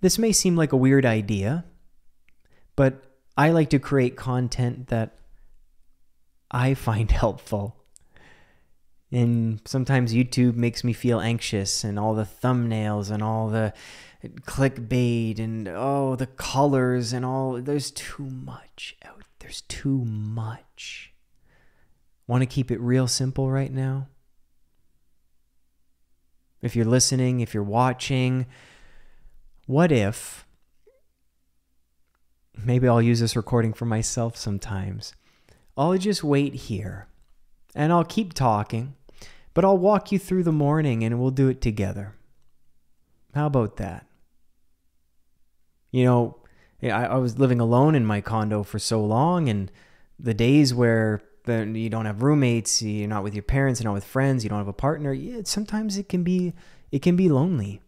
This may seem like a weird idea, but I like to create content that I find helpful. And sometimes YouTube makes me feel anxious, and all the thumbnails and all the clickbait and oh, the colors and all. There's too much out. There's too much. Want to keep it real simple right now? If you're listening, if you're watching, what if maybe I'll use this recording for myself sometimes. I'll just wait here and I'll keep talking, but I'll walk you through the morning and we'll do it together. How about that? You know, I, was living alone in my condo for so long, and the days where you don't have roommates, you're not with your parents, you're not with friends, you don't have a partner. Yeah, sometimes it can be it can be lonely.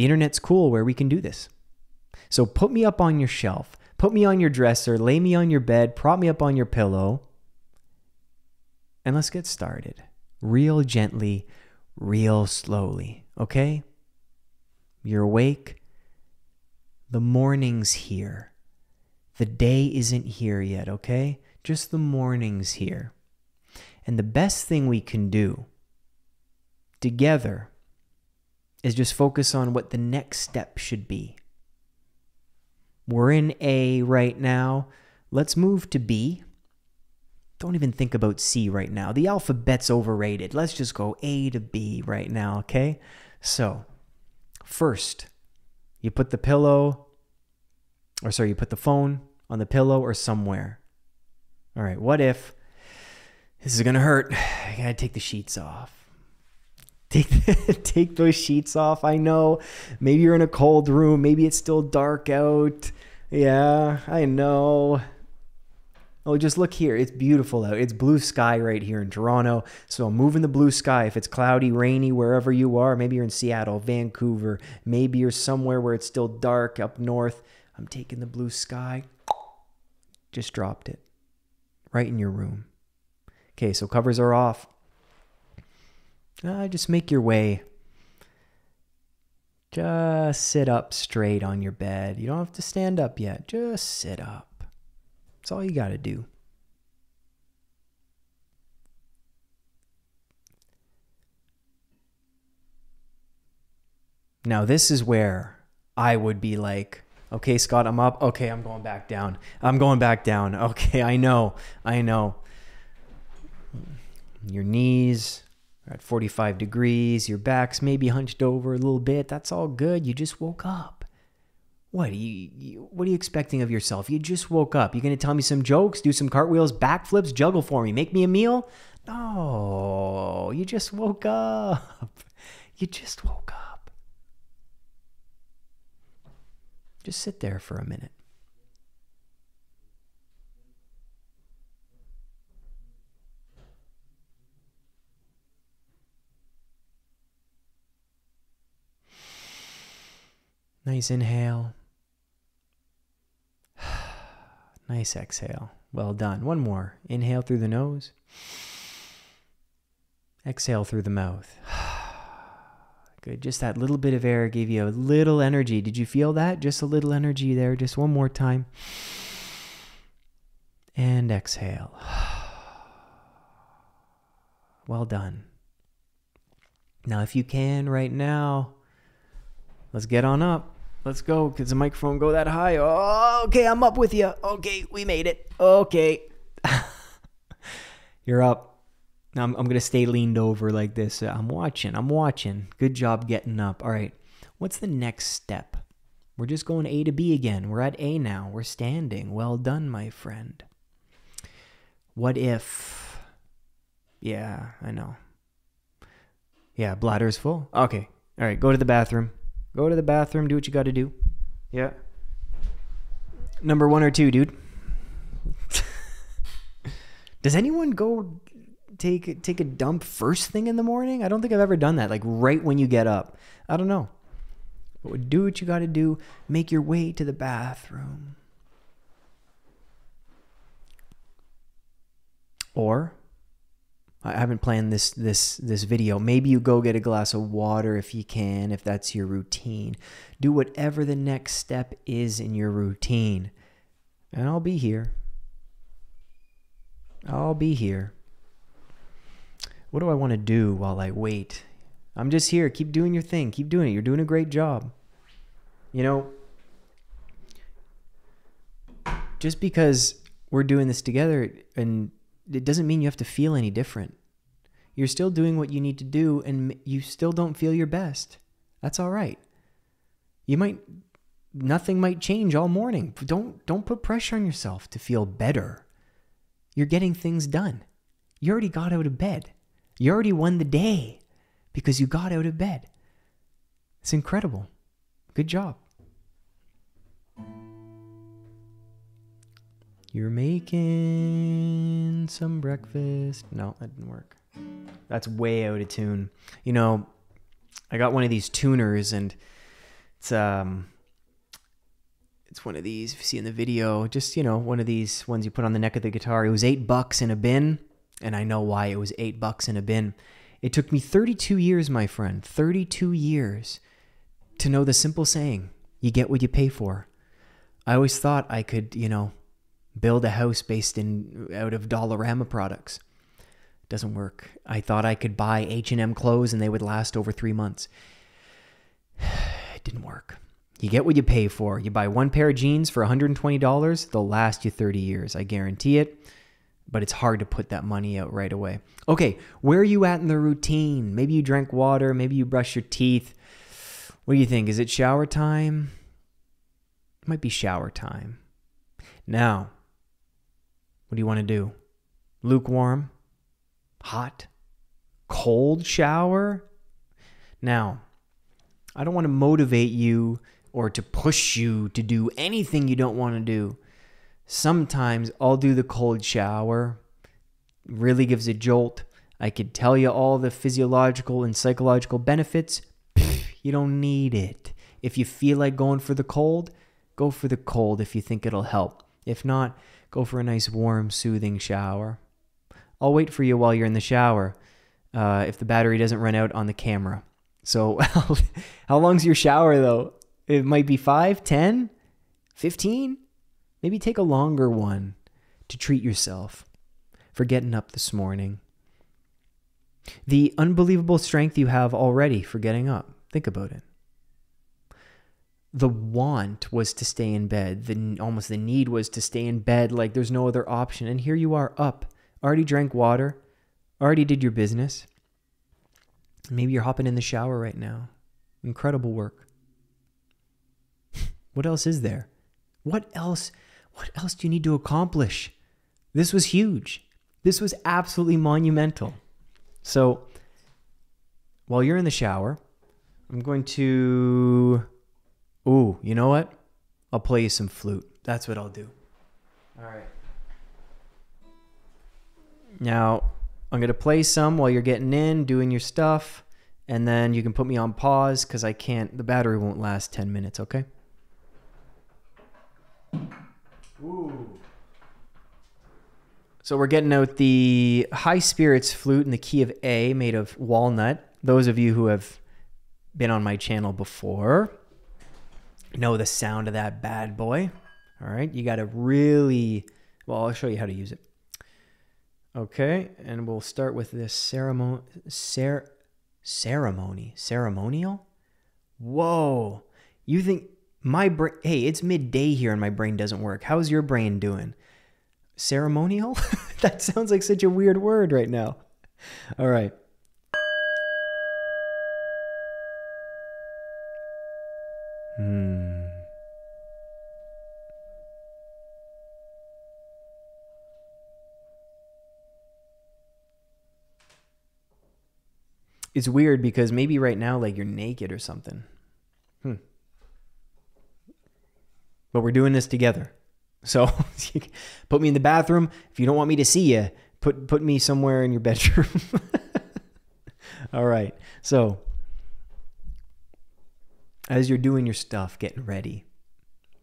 The internet's cool where we can do this. So put me up on your shelf, put me on your dresser, lay me on your bed, prop me up on your pillow, and let's get started. Real gently, real slowly, okay? You're awake. The morning's here. The day isn't here yet, okay? Just the morning's here. And the best thing we can do together is just focus on what the next step should be. We're in A right now. Let's move to B. Don't even think about C right now. The alphabet's overrated. Let's just go A to B right now, okay? So, first, you put the pillow, or sorry, you put the phone on the pillow or somewhere. All right, what if this is gonna hurt? I gotta take the sheets off. Take take those sheets off. I know. Maybe you're in a cold room. Maybe it's still dark out. Yeah, I know. Oh, just look here. It's beautiful out. It's blue sky right here in Toronto. So I'm moving the blue sky. If it's cloudy, rainy, wherever you are, maybe you're in Seattle, Vancouver, maybe you're somewhere where it's still dark up north. I'm taking the blue sky. Just dropped it right in your room. Okay, so covers are off. Uh, just make your way. Just sit up straight on your bed. You don't have to stand up yet. Just sit up. That's all you got to do. Now, this is where I would be like, okay, Scott, I'm up. Okay, I'm going back down. I'm going back down. Okay, I know. I know. Your knees, at 45 degrees, your back's maybe hunched over a little bit. That's all good. You just woke up. What are you, you what are you expecting of yourself? You just woke up. You're gonna tell me some jokes, do some cartwheels, backflips, juggle for me, make me a meal? No, you just woke up. You just woke up. Just sit there for a minute. Nice inhale. nice exhale. Well done. One more. Inhale through the nose. Exhale through the mouth. Good. Just that little bit of air gave you a little energy. Did you feel that? Just a little energy there. Just one more time. And exhale. Well done. Now, if you can right now, Let's get on up. Let's go. Does the microphone go that high? Oh, okay, I'm up with you. Okay, we made it. Okay. You're up. Now I'm, I'm going to stay leaned over like this. Uh, I'm watching. I'm watching. Good job getting up. All right. What's the next step? We're just going A to B again. We're at A now. We're standing. Well done, my friend. What if. Yeah, I know. Yeah, bladder's full. Okay. All right, go to the bathroom. Go to the bathroom, do what you got to do. Yeah. Number one or two, dude. Does anyone go take take a dump first thing in the morning? I don't think I've ever done that. Like right when you get up. I don't know. But do what you got to do. Make your way to the bathroom. Or I haven't planned this this this video. Maybe you go get a glass of water if you can, if that's your routine. Do whatever the next step is in your routine. And I'll be here. I'll be here. What do I want to do while I wait? I'm just here. Keep doing your thing. Keep doing it. You're doing a great job. You know, just because we're doing this together and it doesn't mean you have to feel any different. You're still doing what you need to do and you still don't feel your best. That's all right. You might nothing might change all morning. Don't don't put pressure on yourself to feel better. You're getting things done. You already got out of bed. You already won the day because you got out of bed. It's incredible. Good job. You're making some breakfast. No, that didn't work. That's way out of tune. You know, I got one of these tuners and it's um it's one of these if you see in the video, just you know, one of these ones you put on the neck of the guitar. It was 8 bucks in a bin, and I know why it was 8 bucks in a bin. It took me 32 years, my friend, 32 years to know the simple saying, you get what you pay for. I always thought I could, you know, build a house based in out of Dollarama products. Doesn't work. I thought I could buy H&M clothes and they would last over 3 months. It didn't work. You get what you pay for. You buy one pair of jeans for $120, they'll last you 30 years. I guarantee it. But it's hard to put that money out right away. Okay, where are you at in the routine? Maybe you drank water, maybe you brush your teeth. What do you think? Is it shower time? It might be shower time. Now, what do you want to do? Lukewarm? Hot? Cold shower? Now, I don't want to motivate you or to push you to do anything you don't want to do. Sometimes I'll do the cold shower. Really gives a jolt. I could tell you all the physiological and psychological benefits. You don't need it. If you feel like going for the cold, go for the cold if you think it'll help. If not, go for a nice warm, soothing shower. I'll wait for you while you're in the shower uh, if the battery doesn't run out on the camera. So, how long's your shower though? It might be 5, 10, 15? Maybe take a longer one to treat yourself for getting up this morning. The unbelievable strength you have already for getting up. Think about it. The want was to stay in bed. The almost the need was to stay in bed like there's no other option. And here you are up, already drank water, already did your business. Maybe you're hopping in the shower right now. Incredible work. what else is there? What else? What else do you need to accomplish? This was huge. This was absolutely monumental. So, while you're in the shower, I'm going to. Ooh, you know what? I'll play you some flute. That's what I'll do. All right. Now, I'm going to play some while you're getting in, doing your stuff, and then you can put me on pause because I can't, the battery won't last 10 minutes, okay? Ooh. So we're getting out the high spirits flute in the key of A made of walnut. Those of you who have been on my channel before know the sound of that bad boy. All right, you got to really, well, I'll show you how to use it. Okay, and we'll start with this ceremony, cer- ceremony, ceremonial. Whoa, you think my brain? Hey, it's midday here and my brain doesn't work. How's your brain doing? Ceremonial? that sounds like such a weird word right now. All right. Hmm. It's weird because maybe right now, like you're naked or something. Hmm. But we're doing this together. So put me in the bathroom. If you don't want me to see you, put put me somewhere in your bedroom. All right. So as you're doing your stuff, getting ready,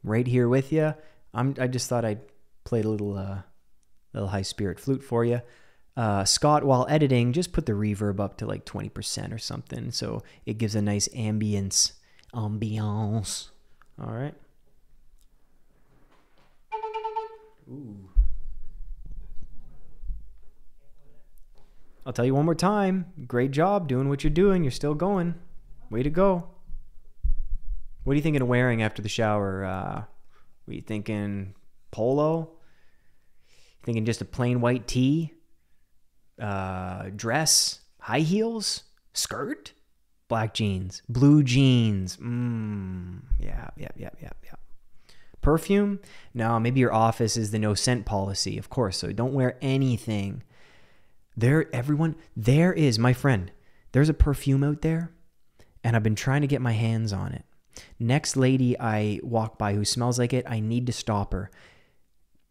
right here with you, I'm I just thought I'd play a little uh little high spirit flute for you. Uh, Scott, while editing, just put the reverb up to like 20% or something. So it gives a nice ambience. Ambiance. All right. Ooh. I'll tell you one more time. Great job doing what you're doing. You're still going. Way to go. What are you thinking of wearing after the shower? Uh, were you thinking polo? Thinking just a plain white tee? Uh, dress? High heels? Skirt? Black jeans? Blue jeans? Mmm. Yeah, yeah, yeah, yeah, yeah. Perfume? No, maybe your office is the no scent policy, of course. So don't wear anything there, everyone, there is, my friend, there's a perfume out there, and I've been trying to get my hands on it. Next lady I walk by who smells like it, I need to stop her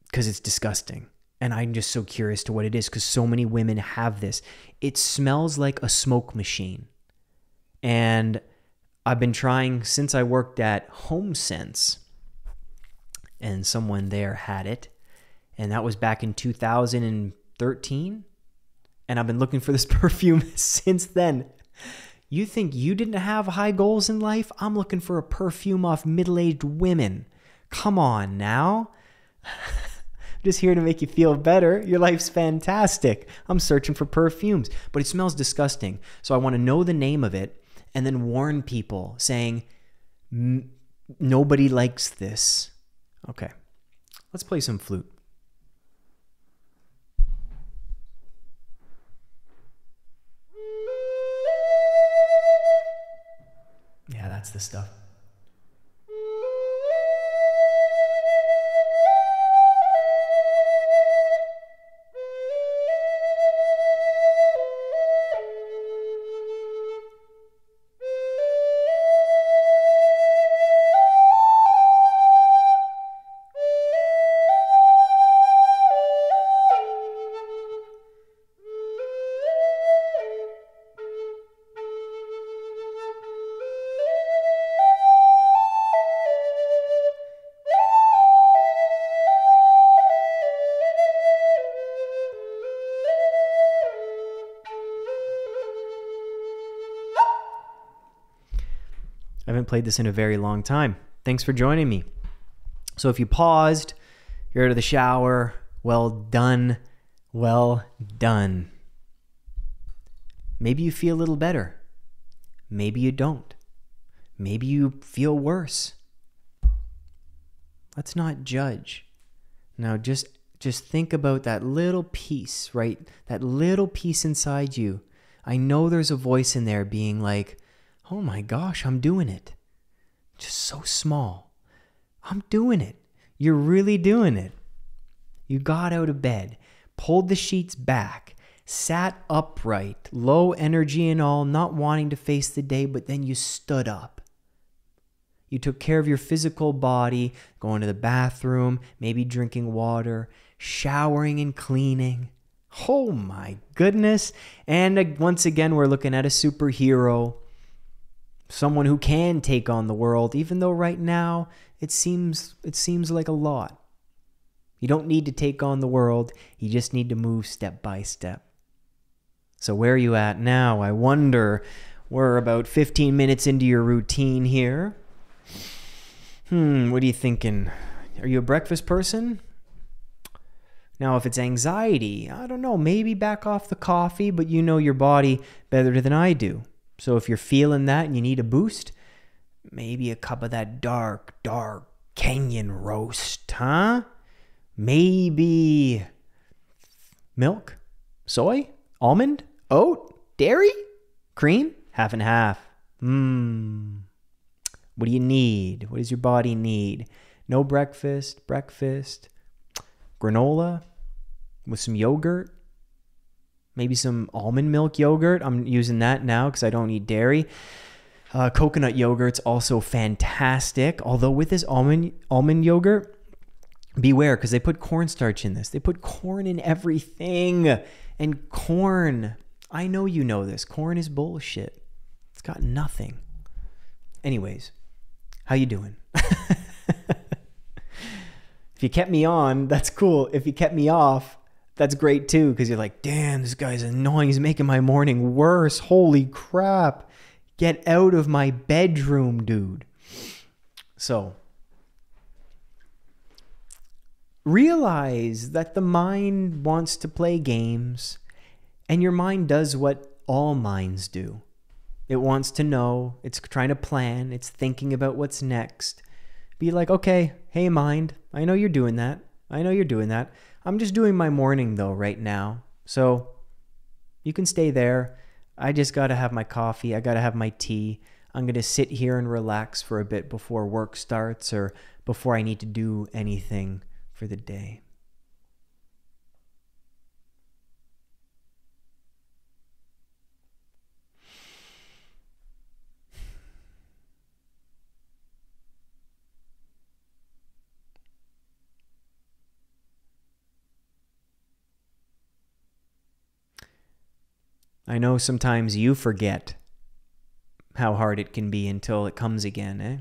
because it's disgusting. And I'm just so curious to what it is because so many women have this. It smells like a smoke machine. And I've been trying since I worked at HomeSense, and someone there had it. And that was back in 2013 and I've been looking for this perfume since then. You think you didn't have high goals in life? I'm looking for a perfume off middle aged women. Come on now. just here to make you feel better. Your life's fantastic. I'm searching for perfumes, but it smells disgusting. So I want to know the name of it and then warn people saying, nobody likes this. Okay, let's play some flute. Yeah, that's the stuff. Haven't played this in a very long time. Thanks for joining me. So if you paused, you're out of the shower, well done. Well done. Maybe you feel a little better. Maybe you don't. Maybe you feel worse. Let's not judge. Now just just think about that little piece, right? That little piece inside you. I know there's a voice in there being like, oh my gosh, I'm doing it. Just so small. I'm doing it. You're really doing it. You got out of bed, pulled the sheets back, sat upright, low energy and all, not wanting to face the day, but then you stood up. You took care of your physical body, going to the bathroom, maybe drinking water, showering and cleaning. Oh my goodness. And uh, once again, we're looking at a superhero someone who can take on the world even though right now it seems it seems like a lot. You don't need to take on the world. You just need to move step by step. So where are you at now? I wonder. We're about 15 minutes into your routine here. Hmm what are you thinking? Are you a breakfast person? Now if it's anxiety i don't know. Maybe back off the coffee but you know your body better than i do so if you're feeling that and you need a boost, maybe a cup of that dark, dark Kenyan roast, huh? Maybe milk, soy, almond, oat, dairy, cream, half and half. Mmm. What do you need? What does your body need? No breakfast, breakfast, granola with some yogurt, maybe some almond milk yogurt. I'm using that now because I don't eat dairy. Uh, coconut yogurt's also fantastic. Although with this almond almond yogurt, beware because they put cornstarch in this. They put corn in everything, and corn. I know you know this. Corn is bullshit. It's got nothing. Anyways, how you doing? if you kept me on, that's cool. If you kept me off, that's great too because you're like, damn, this guy's annoying. He's making my morning worse. Holy crap. Get out of my bedroom, dude. So, realize that the mind wants to play games, and your mind does what all minds do. It wants to know, it's trying to plan, it's thinking about what's next. Be like, okay, hey, mind, I know you're doing that. I know you're doing that. I'm just doing my morning though right now. So you can stay there. I just got to have my coffee. I got to have my tea. I'm going to sit here and relax for a bit before work starts or before I need to do anything for the day. I know sometimes you forget how hard it can be until it comes again, eh?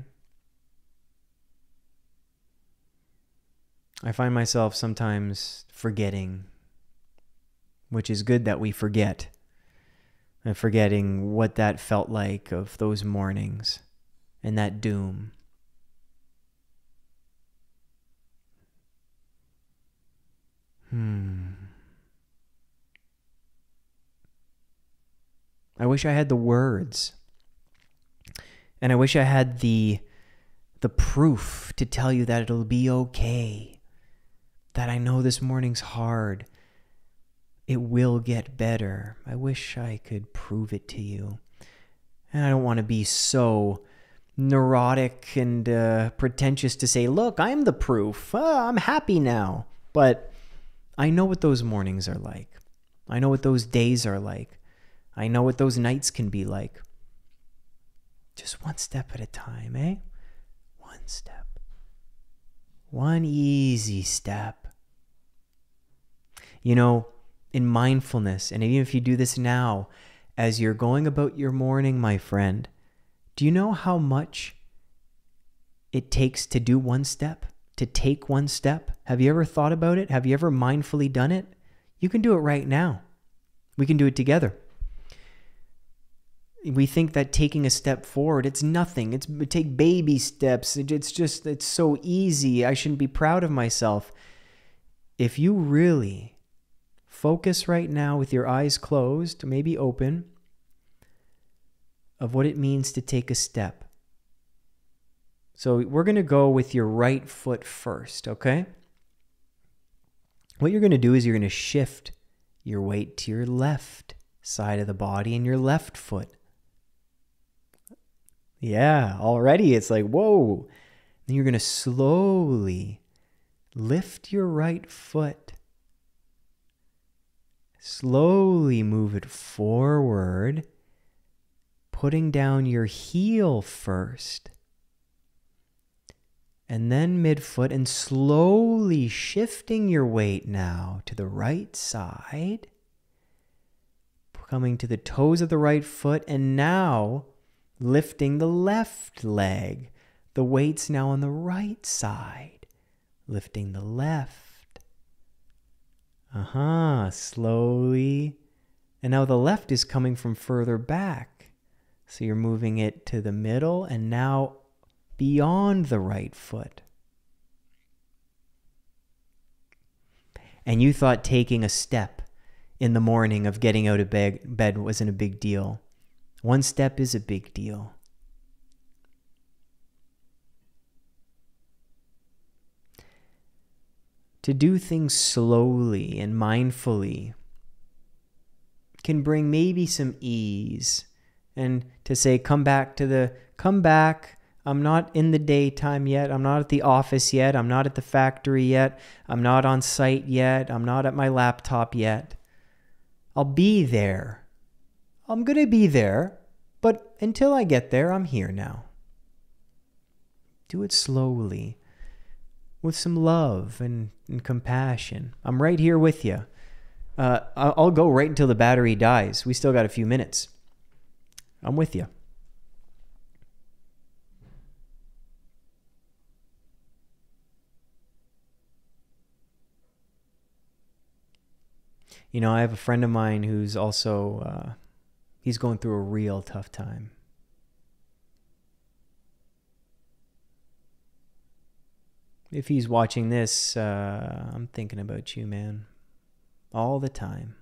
I find myself sometimes forgetting, which is good that we forget, and forgetting what that felt like of those mornings and that doom. Hmm. I wish I had the words. And I wish I had the the proof to tell you that it'll be okay. That I know this morning's hard. It will get better. I wish I could prove it to you. And I don't want to be so neurotic and uh, pretentious to say, look, I'm the proof. Uh, I'm happy now. But I know what those mornings are like. I know what those days are like. I know what those nights can be like. Just one step at a time, eh? One step. One easy step. You know, in mindfulness, and even if you do this now, as you're going about your morning, my friend, do you know how much it takes to do one step, to take one step? Have you ever thought about it? Have you ever mindfully done it? You can do it right now. We can do it together we think that taking a step forward it's nothing. It's take baby steps. It's just it's so easy. I shouldn't be proud of myself. If you really focus right now with your eyes closed maybe open of what it means to take a step. So we're going to go with your right foot first okay? What you're going to do is you're going to shift your weight to your left side of the body and your left foot yeah, already it's like, whoa. Then you're going to slowly lift your right foot. Slowly move it forward, putting down your heel first. And then midfoot, and slowly shifting your weight now to the right side, coming to the toes of the right foot, and now lifting the left leg. The weight's now on the right side, lifting the left. Uh huh, slowly. And now the left is coming from further back. So you're moving it to the middle and now beyond the right foot. And you thought taking a step in the morning of getting out of bed, bed wasn't a big deal. One step is a big deal. To do things slowly and mindfully can bring maybe some ease and to say come back to the come back I'm not in the daytime yet. I'm not at the office yet. I'm not at the factory yet. I'm not on site yet. I'm not at my laptop yet. I'll be there. I'm going to be there, but until I get there, I'm here now. Do it slowly, with some love and, and compassion. I'm right here with you. Uh, I'll go right until the battery dies. We still got a few minutes. I'm with you. You know, I have a friend of mine who's also uh, he's going through a real tough time. If he's watching this, uh, I'm thinking about you, man, all the time.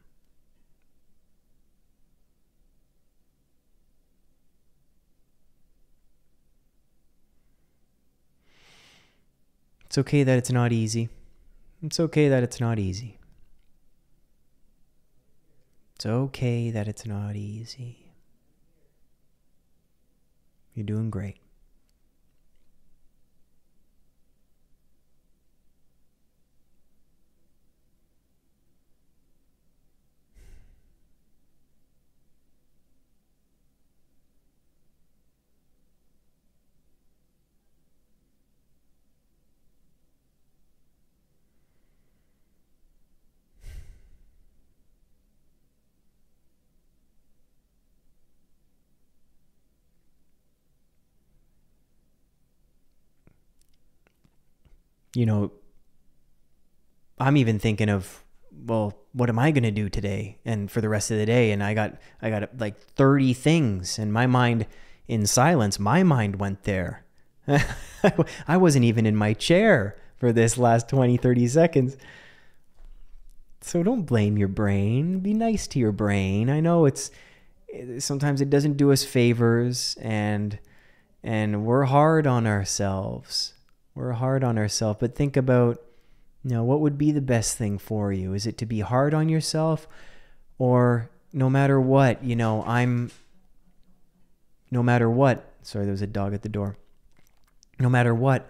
It's okay that it's not easy. It's okay that it's not easy. It's okay that it's not easy. You're doing great. You know, I'm even thinking of, well, what am I going to do today and for the rest of the day? And I got, I got like 30 things and my mind in silence, my mind went there. I wasn't even in my chair for this last 20, 30 seconds. So don't blame your brain. Be nice to your brain. I know it's sometimes it doesn't do us favors and and we're hard on ourselves we're hard on ourselves, but think about, you know, what would be the best thing for you? Is it to be hard on yourself or no matter what, you know, I'm no matter what, sorry, there was a dog at the door. No matter what,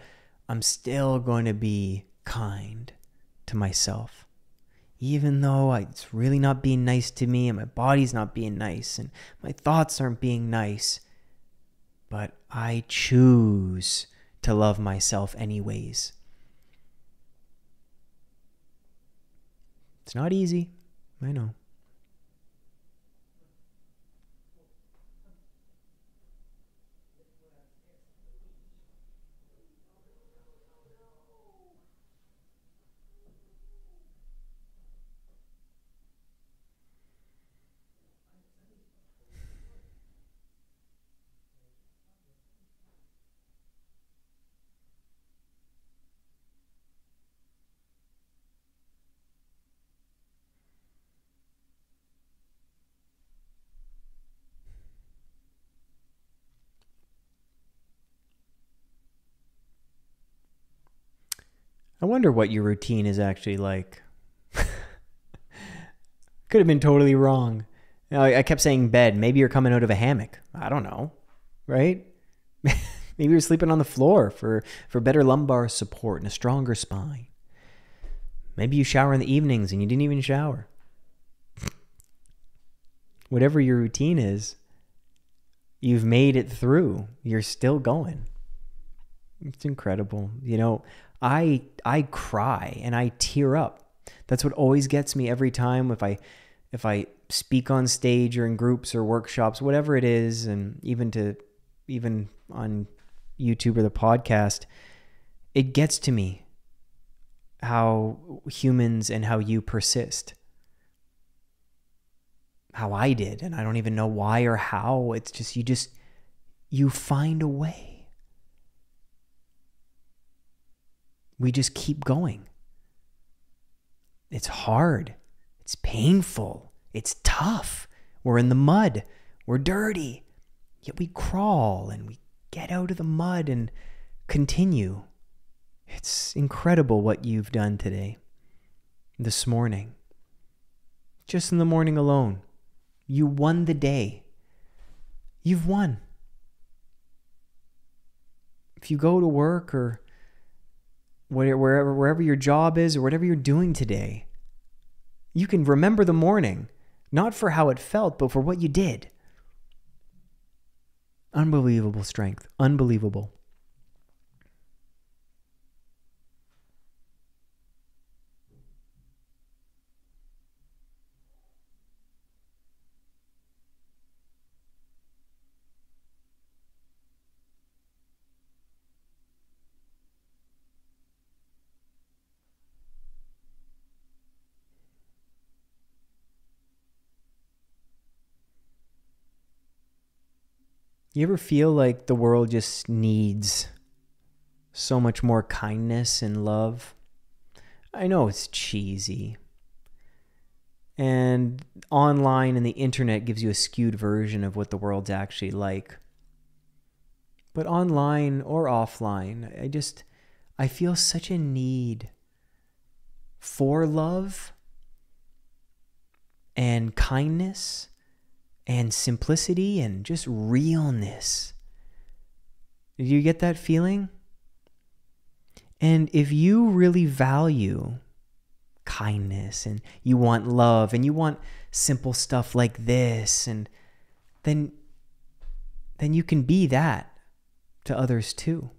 I'm still going to be kind to myself. Even though it's really not being nice to me and my body's not being nice and my thoughts aren't being nice, but I choose to love myself anyways. It's not easy. I know. I wonder what your routine is actually like. Could have been totally wrong. I kept saying bed. Maybe you're coming out of a hammock. I don't know. Right? Maybe you're sleeping on the floor for, for better lumbar support and a stronger spine. Maybe you shower in the evenings and you didn't even shower. Whatever your routine is, you've made it through. You're still going. It's incredible. You know, I I cry and I tear up. That's what always gets me every time if I if I speak on stage or in groups or workshops, whatever it is, and even to even on YouTube or the podcast, it gets to me how humans and how you persist. How I did, and I don't even know why or how. It's just you just you find a way. We just keep going. It's hard. It's painful. It's tough. We're in the mud. We're dirty. Yet we crawl and we get out of the mud and continue. It's incredible what you've done today, this morning. Just in the morning alone, you won the day. You've won. If you go to work or wherever, wherever your job is or whatever you're doing today, you can remember the morning, not for how it felt, but for what you did. Unbelievable strength. Unbelievable. You ever feel like the world just needs so much more kindness and love? I know it's cheesy. And online and the internet gives you a skewed version of what the world's actually like. But online or offline, I just I feel such a need for love and kindness and simplicity and just realness. Do you get that feeling? And if you really value kindness and you want love and you want simple stuff like this and then then you can be that to others too.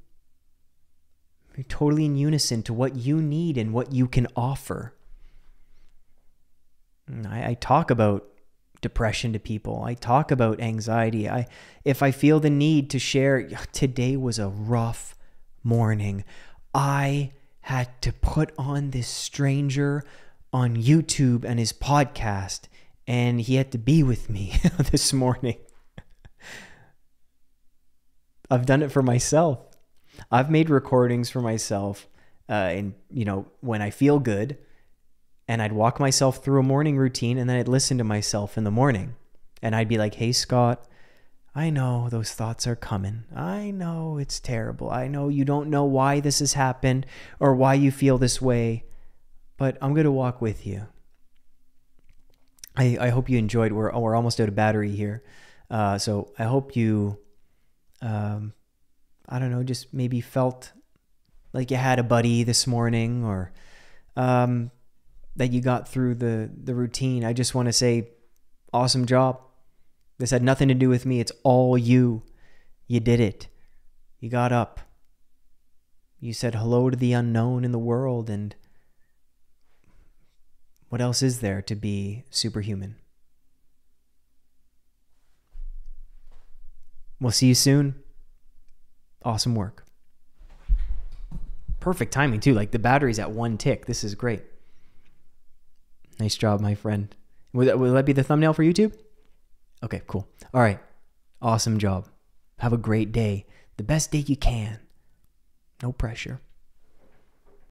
You're totally in unison to what you need and what you can offer. Mm, I, I talk about depression to people. I talk about anxiety. I if I feel the need to share today was a rough morning. I had to put on this stranger on YouTube and his podcast, and he had to be with me this morning. I've done it for myself. I've made recordings for myself, uh, and you know when I feel good, and I'd walk myself through a morning routine, and then I'd listen to myself in the morning, and I'd be like, "Hey Scott, I know those thoughts are coming. I know it's terrible. I know you don't know why this has happened or why you feel this way, but I'm going to walk with you. I, I hope you enjoyed. We're, we're almost out of battery here. Uh, so I hope you, um, I don't know, just maybe felt like you had a buddy this morning or um, that you got through the, the routine. I just want to say, awesome job. This had nothing to do with me. It's all you. You did it. You got up. You said hello to the unknown in the world. And what else is there to be superhuman? We'll see you soon. Awesome work. Perfect timing, too. Like the battery's at one tick. This is great. Nice job, my friend. Will that, will that be the thumbnail for YouTube? Okay, cool. All right. Awesome job. Have a great day. The best day you can. No pressure.